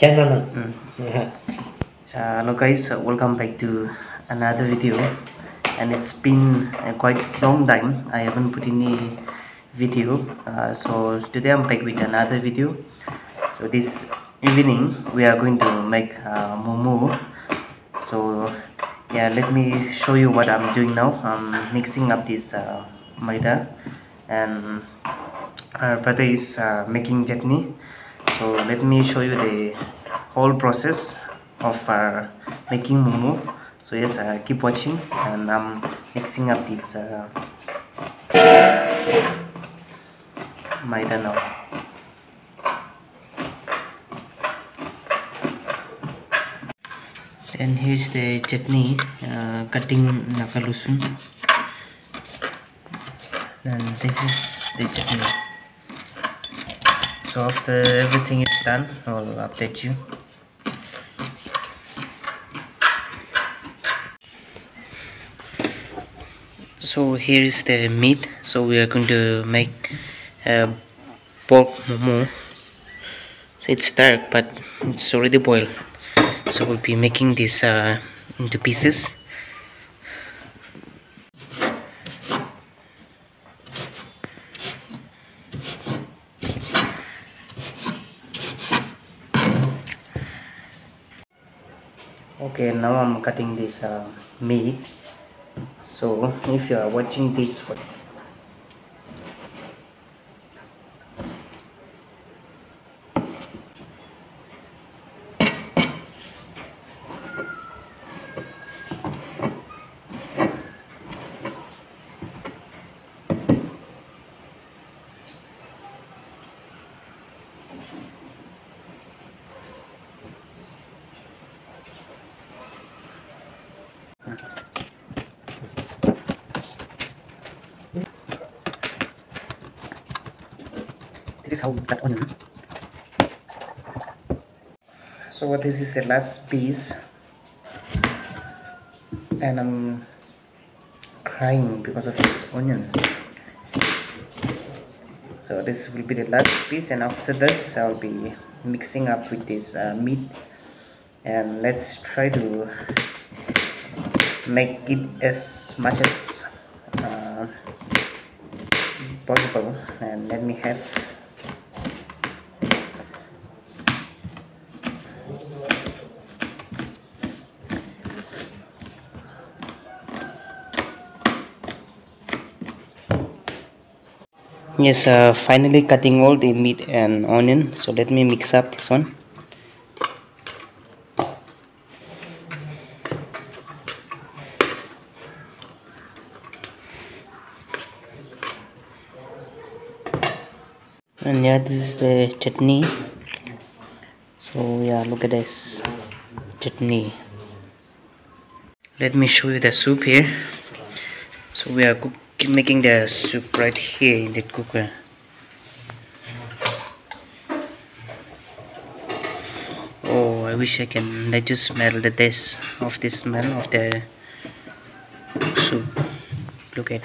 Mm. Uh, hello guys, uh, welcome back to another video. And it's been a quite long time I haven't put any video. Uh, so today I'm back with another video. So this evening we are going to make uh, momo. So yeah let me show you what I'm doing now. I'm mixing up this uh, maida. And our brother is uh, making chutney so let me show you the whole process of uh, making momo so yes uh, keep watching and i'm mixing up this uh, maida now. And here's the chutney uh, cutting nakalusun and this is the chutney so after everything is done i'll update you. So here is the meat. So we are going to make uh, pork momo so it's dark but it's already boiled. So we'll be making this uh, into pieces okay now i'm cutting this uh, meat. So if you are watching this for this is how we onion so what this is the last piece. And I'm crying because of this onion. So this will be the last piece. And after this I'll be mixing up with this uh, meat. And let's try to make it as much as uh, possible. And let me have yes uh, finally cutting all the meat and onion. So let me mix up this one. And yeah this is the chutney. So yeah look at this chutney. Let me show you the soup here. So we are making the soup right here in the cooker. Oh i wish i can let you smell the taste of the smell of the soup. Look at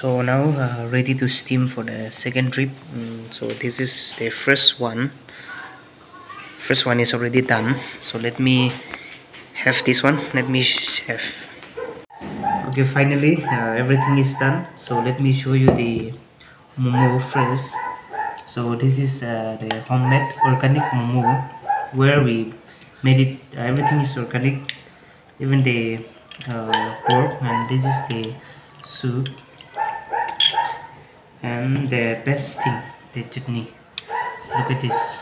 so now uh, ready to steam for the second trip. Mm, so this is the first one. First one is already done. So let me have this one. Let me have. Okay finally uh, everything is done. So let me show you the momo first so this is uh, the homemade organic momo where we made it uh, everything is organic even the uh, pork and this is the soup and they're testing the chutney. Look at this.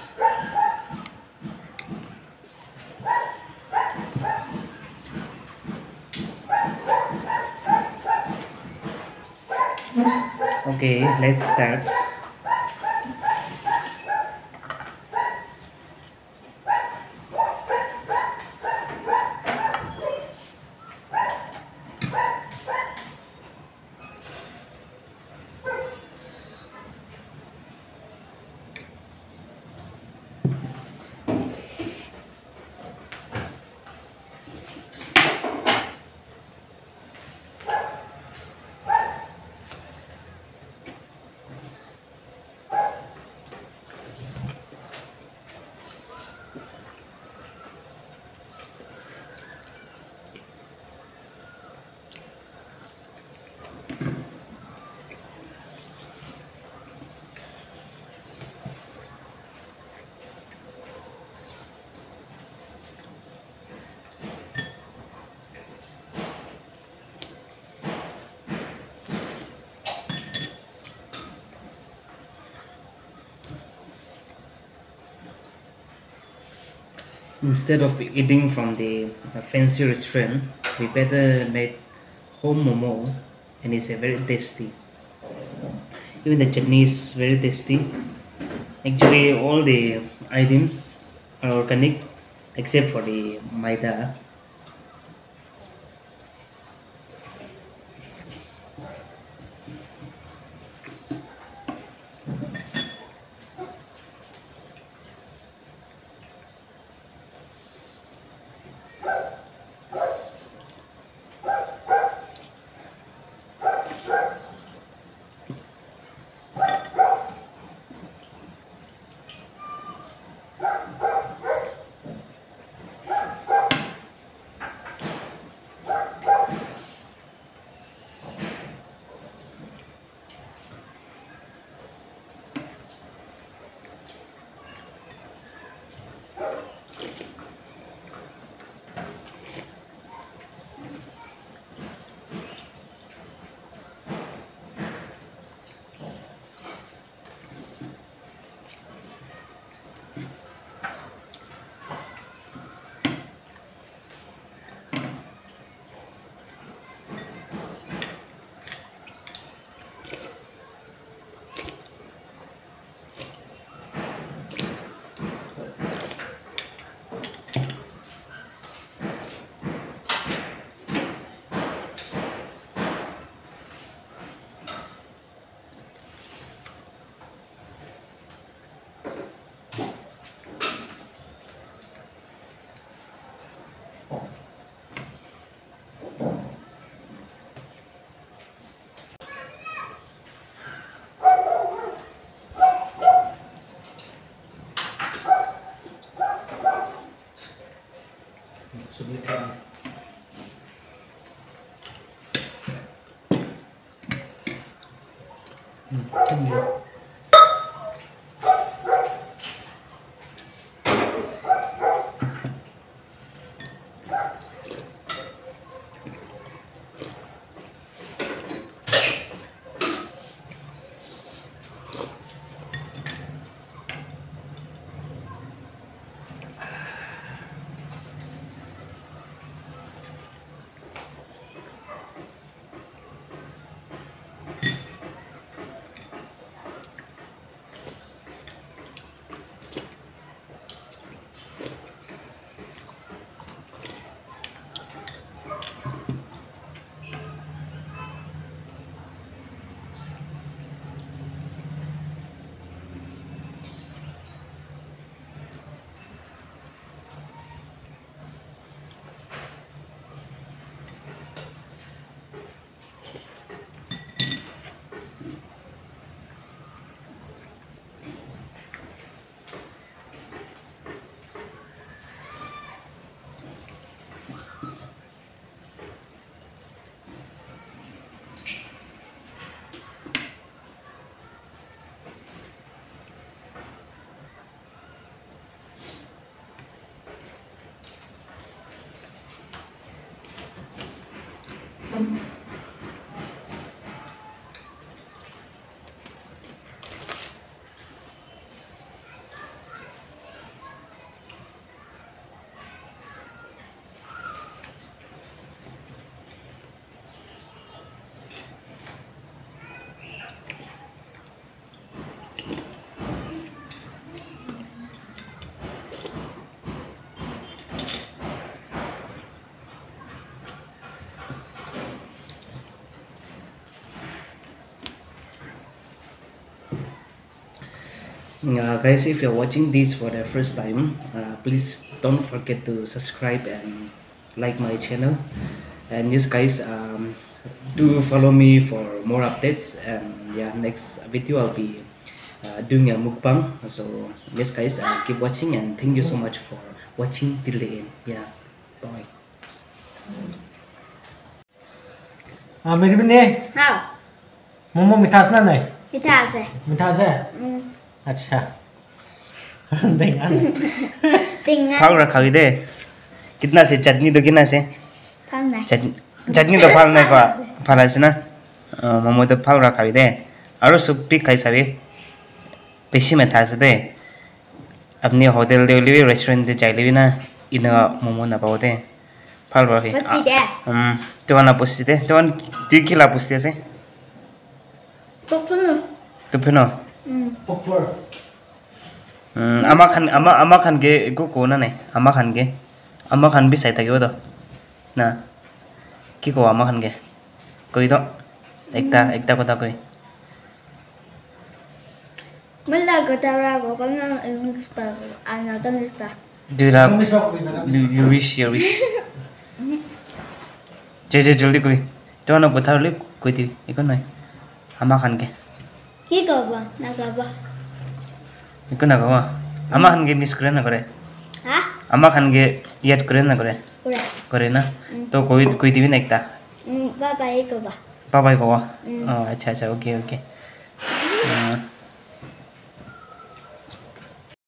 Okay let's start instead of eating from the, fancy restaurant we better make home momo and it's a very tasty. Even the chutney is very tasty. Actually all the items are organic except for the maida 嗯，这么多。Uh, guys, if you're watching this for the first time, uh, please don't forget to subscribe and like my channel. And yes, guys, um, do follow me for more updates. And yeah, next video I'll be uh, doing a mukbang. So yes, guys, uh, keep watching and thank you so much for watching till the end. Yeah, bye. हाँ मेरी बने हाँ मोमो मिठास ना नहीं मिठा से मिठास है हम्म, अच्छा। देगा देगा रखा दे। कितना से? चटनी तो कितना से? चटनी तो फाल नहीं पा से ना? मोमो तो फाल रखा दे। और सूप भी खाई सारी। बेसि में था दे अपने होटल दे भी रेस्टोरेंट दे जाए भी ना इन मोमो ना पाओ दे। फाल रखे। तो ना पुस्ती दे। तो तू खिला पूछते से तो फिर ना। तो আমাখান গে একো কও না নাই আমাখান গে আমাখান বি চাই থাকিব তো না কি কও আমাখান গে কই তো একটা একটা কথা কই জলদি কই তোমার কথা কই দিবি এখন নয় আমাখান গে কি কব নাগাব একো নাগাব আমাৰ খানগে মিছ কৰে নকৰে আমাৰ খানগে ইয়াত কৰে নকৰে কৰে না তই কৈ কৈ দিবি নাই তাক বাবাই ক'বা বাবাই ক'বা অঁ আচ্ছা আচ্ছা অ'কে অ'কে অঁ